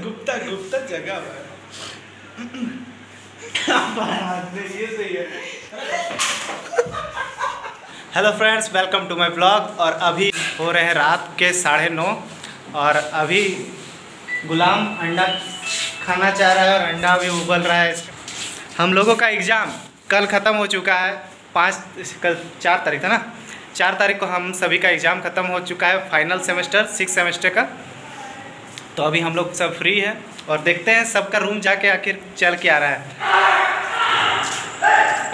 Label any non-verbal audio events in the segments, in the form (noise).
गुप्ता गुप्ता जगह hello friends, welcome to my blog. और अभी हो रहे हैं रात के साढ़े नौ, और अभी गुलाम अंडा खाना चाह रहा है और अंडा भी उबल रहा है। हम लोगों का एग्ज़ाम कल ख़त्म हो चुका है। पाँच, कल चार तारीख था ना? चार तारीख को हम सभी का एग्ज़ाम ख़त्म हो चुका है फाइनल सेमेस्टर, सिक्स सेमेस्टर का। तो अभी हम लोग सब फ्री है और देखते हैं सबका रूम जाके आखिर चल के आ रहा है।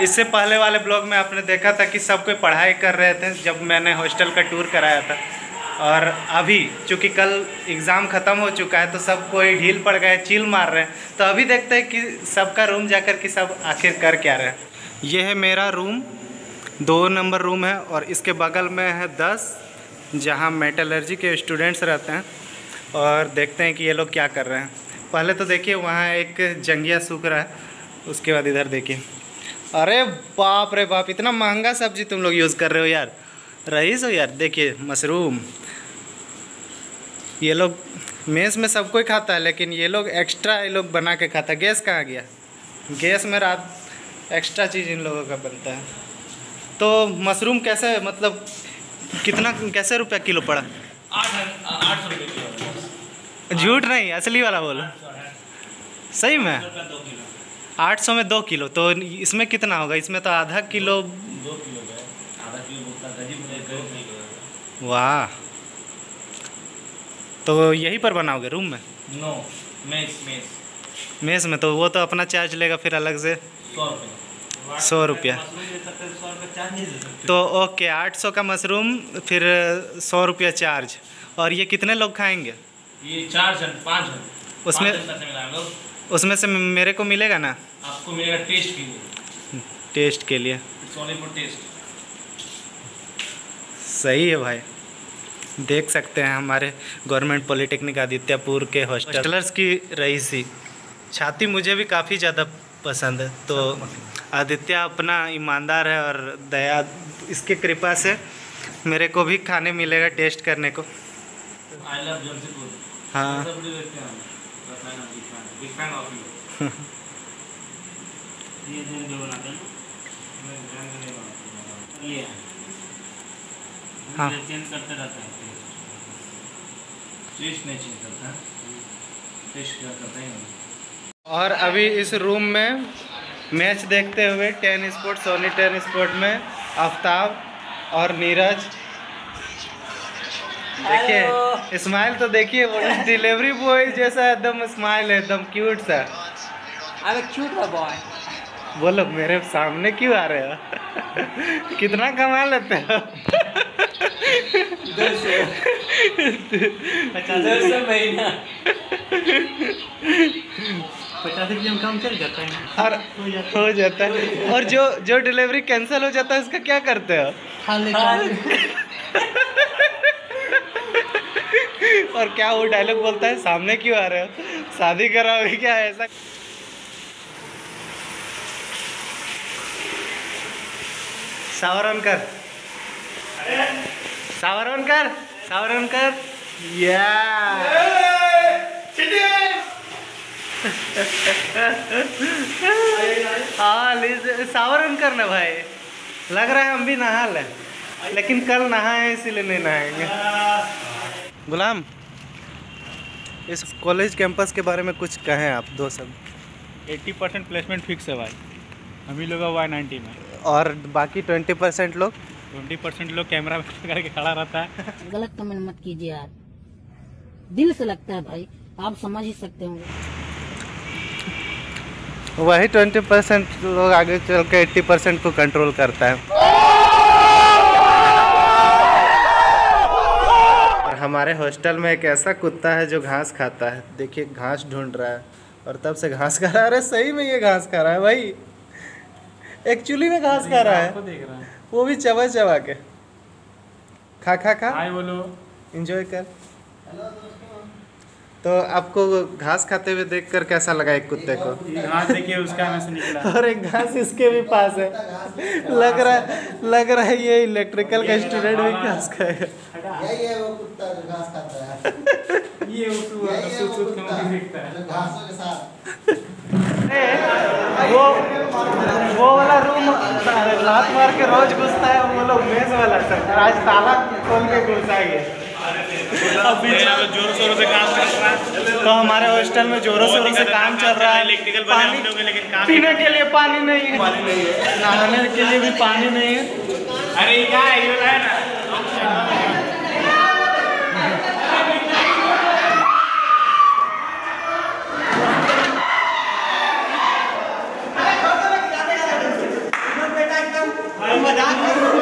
इससे पहले वाले ब्लॉग में आपने देखा था कि सब कोई पढ़ाई कर रहे थे जब मैंने हॉस्टल का टूर कराया था। और अभी चूँकि कल एग्ज़ाम ख़त्म हो चुका है तो सब कोई ढील पड़ गए, चिल मार रहे हैं। तो अभी देखते हैं कि सबका रूम जाकर कि सब आखिर कर क्या रहे ये है मेरा रूम दो नंबर रूम है और इसके बगल में है दस, जहाँ मेटलर्जी के स्टूडेंट्स रहते हैं। और देखते हैं कि ये लोग क्या कर रहे हैं। पहले तो देखिए, वहाँ एक जंगिया सूख रहा है, उसके बाद इधर देखिए। अरे बाप रे बाप, इतना महँगा सब्ज़ी तुम लोग यूज़ कर रहे हो यार। रईस हो यार, देखिए, मशरूम। ये लोग मेस में सब कोई खाता है लेकिन ये लोग एक्स्ट्रा ये लोग बना के खाता है। गैस कहाँ गया? गैस में रात एक्स्ट्रा चीज़ इन लोगों का बनता है। तो मशरूम कैसे मतलब कितना कैसे रुपया किलो पड़ा? आठ सौ रुपये झूठ नहीं असली वाला बोलो। सही में? आठ सौ में दो किलो तो इसमें कितना होगा? इसमें तो आधा किलो वाह। तो यहीं पर बनाओगे रूम में? नो मेस मेस मेस में तो वो तो अपना चार्ज लेगा फिर अलग से। सौ रुपया। तो ओके आठ सौ का मशरूम फिर सौ रुपया चार्ज और ये कितने लोग खाएँगे? ये चार जन पाँच जन। उसमें- उसमें से मेरे को मिलेगा ना? आपको मिलेगा टेस्ट के लिए। टेस्ट के लिए। टेस्ट सही है भाई। देख सकते हैं हमारे गवर्नमेंट पॉलिटेक्निक आदित्यपुर के हॉस्टलर्स की रईसी। छाती मुझे भी काफ़ी ज़्यादा पसंद है। तो आदित्य अपना ईमानदार है और दया इसके कृपा से मेरे को भी खाने मिलेगा टेस्ट करने को। हाँ। सब (laughs) हैं। हाँ। चेंज करते रहते हैं टेस्ट नहीं चेंज करता टेस्ट क्या करता ही? और अभी इस रूम में मैच देखते हुए Ten Sport Sony Ten Sport में आफ्ताब और नीरज। देखिए स्माइल तो देखिए वो डिलीवरी बॉय जैसा एकदम स्माइल है एकदम क्यूट सा। I'm a cute boy. बोलो मेरे सामने क्यों आ रहे हो? (laughs) कितना कमा लेते हो? पचास से महीना पचास काम चल जाता है। और हो जाता है। और जो जो डिलीवरी कैंसिल हो जाता है उसका क्या करते हो? खाली और क्या वो डायलॉग बोलता है? सामने क्यों आ रहे हो? शादी कराओगे क्या ऐसा? शावर ऑन कर शावर ऑन कर शावर ऑन कर या (laughs) हाँ शावर ऑन करना भाई। लग रहा है हम भी नहा लें लेकिन कल नहाए इसीलिए नहीं नहाएँगे। गुलाम इस कॉलेज कैंपस के बारे में कुछ कहें आप दो सब एट्टी परसेंट प्लेसमेंट फिक्स है भाई। हम ही लोग वाई नाइन्टी में। और बाकी ट्वेंटी परसेंट लोग? ट्वेंटी परसेंट लोग कैमरा करके खड़ा रहता है। गलत कमेंट मत कीजिए यार दिल से लगता है भाई आप समझ ही सकते होंगे। वही ट्वेंटी परसेंट लोग आगे चल के एट्टी परसेंट को कंट्रोल करता है। और हमारे हॉस्टल में एक ऐसा कुत्ता है जो घास खाता है। देखिए घास ढूंढ रहा है और तब से घास खा रहा है। अरे सही में ये घास खा रहा है भाई। एक्चुअली में घास खा रहा है। देख रहा है। वो भी चबा चबा के। खा खा खा। हाय बोलो। एंजॉय कर। तो आपको घास खाते हुए देखकर कैसा लगा एक कुत्ते को? घास देखिए उसका में से निकला। (laughs) और एक घास इसके भी पास है। लग रहा है लग रहा है ये इलेक्ट्रिकल का स्टूडेंट भी घास खाएगा। यही है वो कुत्ता जो घास खाता है। (laughs) ये वो है घासों के साथ। (laughs) वो वो वाला रूम लात मार के रोज घुसता है वो लोग मेज वाला सर आज ताला खोल के घुसा गया अभी जोरों शोरों से काम कर रहा है। तो हमारे हॉस्टल में जोरों शोरों से काम चल रहा है। इलेक्ट्रिकल पानी लोग हैं, लेकिन काम पीने के लिए पानी नहीं है। पानी नहीं है। नहाने के लिए भी पानी नहीं है। अरे क्या है? ये ना। I'm a doctor.